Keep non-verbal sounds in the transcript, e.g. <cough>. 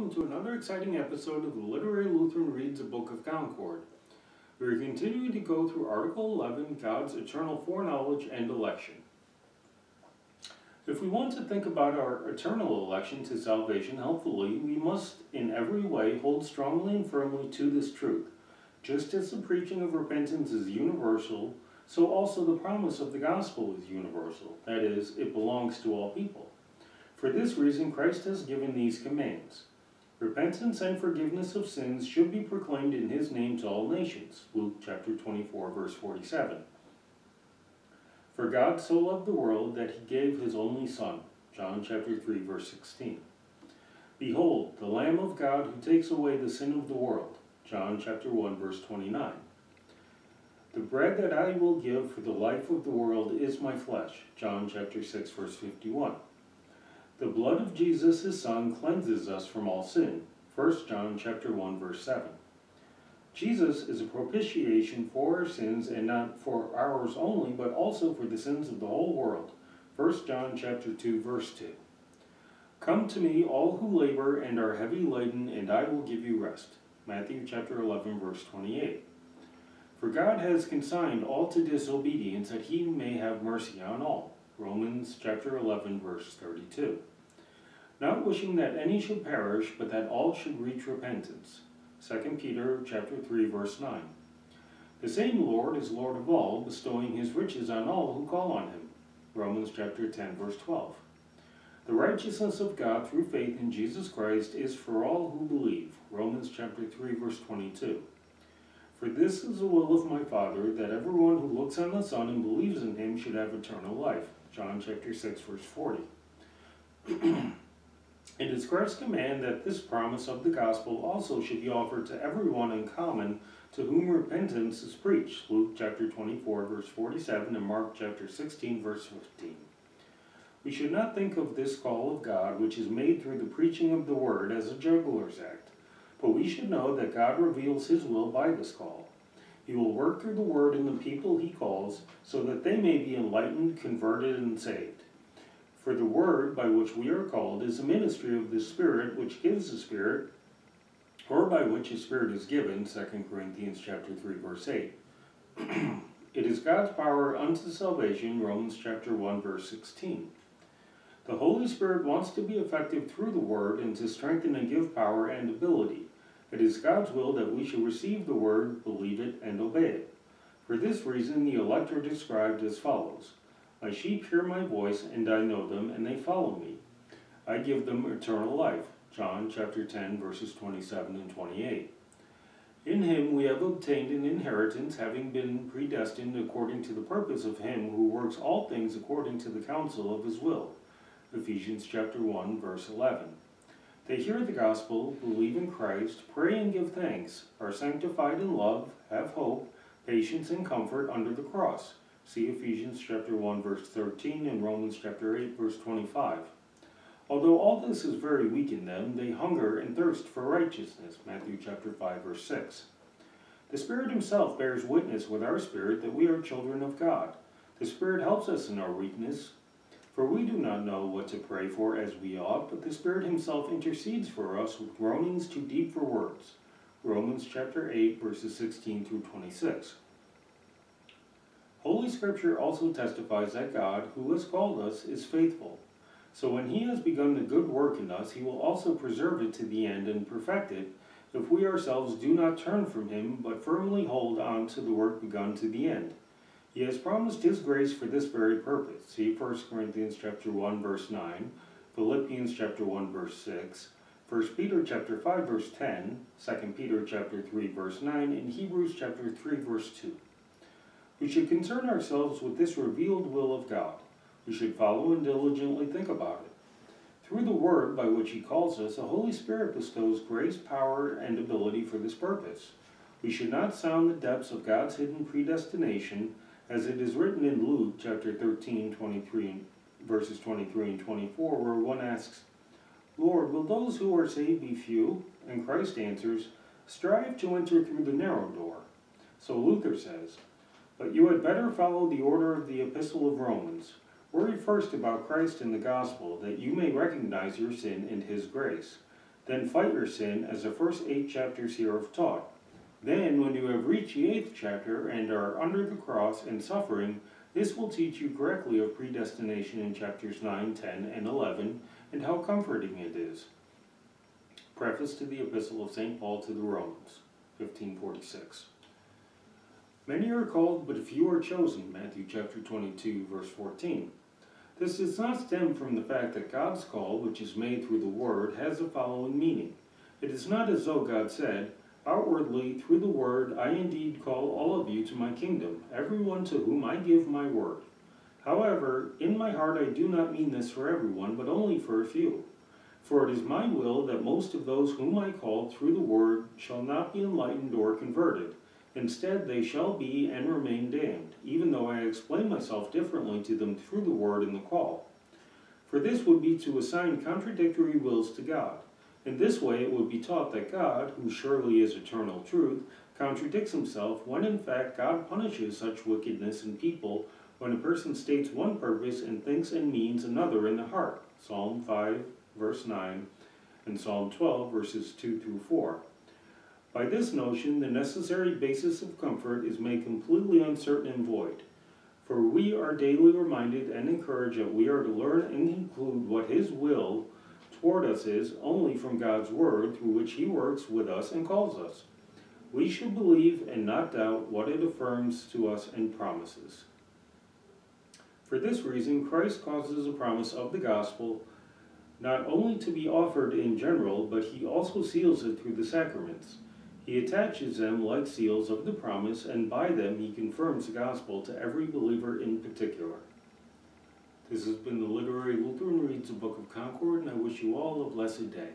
welcome to another exciting episode of the Literary Lutheran Reads a Book of Concord. We are continuing to go through Article 11, God's Eternal Foreknowledge and Election. If we want to think about our eternal election to salvation helpfully, we must in every way hold strongly and firmly to this truth. Just as the preaching of repentance is universal, so also the promise of the gospel is universal. That is, it belongs to all people. For this reason, Christ has given these commands. Repentance and forgiveness of sins should be proclaimed in his name to all nations. Luke chapter 24, verse 47. For God so loved the world that he gave his only Son. John chapter 3, verse 16. Behold, the Lamb of God who takes away the sin of the world. John chapter 1, verse 29. The bread that I will give for the life of the world is my flesh. John chapter 6, verse 51. The blood of Jesus, his son, cleanses us from all sin. 1 John chapter 1, verse 7. Jesus is a propitiation for our sins, and not for ours only, but also for the sins of the whole world. 1 John chapter 2, verse 2. Come to me, all who labor and are heavy laden, and I will give you rest. Matthew chapter 11, verse 28. For God has consigned all to disobedience, that he may have mercy on all. Romans chapter 11, verse 32 not wishing that any should perish, but that all should reach repentance. 2 Peter chapter 3, verse 9. The same Lord is Lord of all, bestowing his riches on all who call on him. Romans chapter 10, verse 12. The righteousness of God through faith in Jesus Christ is for all who believe. Romans chapter 3, verse 22. For this is the will of my Father, that everyone who looks on the Son and believes in him should have eternal life. John chapter 6, verse 40. <clears throat> It is Christ's command that this promise of the gospel also should be offered to everyone in common to whom repentance is preached. Luke chapter 24, verse 47, and Mark chapter 16, verse 15. We should not think of this call of God, which is made through the preaching of the word, as a juggler's act, but we should know that God reveals his will by this call. He will work through the word in the people he calls, so that they may be enlightened, converted, and saved. For the word by which we are called is a ministry of the Spirit which gives the Spirit, or by which a Spirit is given, 2 Corinthians chapter 3, verse 8. <clears throat> it is God's power unto salvation, Romans chapter 1, verse 16. The Holy Spirit wants to be effective through the Word and to strengthen and give power and ability. It is God's will that we should receive the Word, believe it, and obey it. For this reason, the elect are described as follows my sheep hear my voice, and I know them, and they follow me. I give them eternal life. John chapter 10, verses 27 and 28. In him we have obtained an inheritance, having been predestined according to the purpose of him who works all things according to the counsel of his will. Ephesians chapter 1, verse 11. They hear the gospel, believe in Christ, pray and give thanks, are sanctified in love, have hope, patience, and comfort under the cross. See Ephesians chapter 1 verse 13 and Romans chapter 8 verse 25. Although all this is very weak in them, they hunger and thirst for righteousness. Matthew chapter 5 verse 6. The Spirit himself bears witness with our spirit that we are children of God. The Spirit helps us in our weakness, for we do not know what to pray for as we ought, but the Spirit himself intercedes for us with groanings too deep for words. Romans chapter 8 verses 16 through 26. Holy Scripture also testifies that God, who has called us, is faithful. So when he has begun the good work in us, he will also preserve it to the end and perfect it, if we ourselves do not turn from him, but firmly hold on to the work begun to the end. He has promised his grace for this very purpose. See 1 Corinthians chapter 1 verse 9, Philippians chapter 1 verse 6, 1 Peter chapter 5 verse 10, 2 Peter chapter 3 verse 9, and Hebrews chapter 3 verse 2. We should concern ourselves with this revealed will of God. We should follow and diligently think about it. Through the Word by which He calls us, the Holy Spirit bestows grace, power, and ability for this purpose. We should not sound the depths of God's hidden predestination, as it is written in Luke chapter 13, 23, verses 23 and 24, where one asks, Lord, will those who are saved be few? And Christ answers, Strive to enter through the narrow door. So Luther says, but you had better follow the order of the Epistle of Romans. Worry first about Christ and the gospel, that you may recognize your sin and his grace. Then fight your sin, as the first eight chapters here have taught. Then, when you have reached the eighth chapter and are under the cross and suffering, this will teach you correctly of predestination in chapters 9, 10, and 11, and how comforting it is. Preface to the Epistle of St. Paul to the Romans, 1546. Many are called, but few are chosen, Matthew chapter 22, verse 14. This does not stem from the fact that God's call, which is made through the Word, has the following meaning. It is not as though God said, Outwardly, through the Word, I indeed call all of you to my kingdom, everyone to whom I give my word. However, in my heart I do not mean this for everyone, but only for a few. For it is my will that most of those whom I call through the Word shall not be enlightened or converted. Instead, they shall be and remain damned, even though I explain myself differently to them through the Word and the call. For this would be to assign contradictory wills to God. In this way, it would be taught that God, who surely is eternal truth, contradicts himself when in fact God punishes such wickedness in people when a person states one purpose and thinks and means another in the heart. Psalm 5, verse 9, and Psalm 12, verses 2 through 4. By this notion, the necessary basis of comfort is made completely uncertain and void. For we are daily reminded and encouraged that we are to learn and conclude what His will toward us is only from God's Word, through which He works with us and calls us. We should believe and not doubt what it affirms to us and promises. For this reason, Christ causes the promise of the gospel not only to be offered in general, but He also seals it through the sacraments. He attaches them like seals of the promise, and by them He confirms the gospel to every believer in particular. This has been the Literary Lutheran Reads the Book of Concord, and I wish you all a blessed day.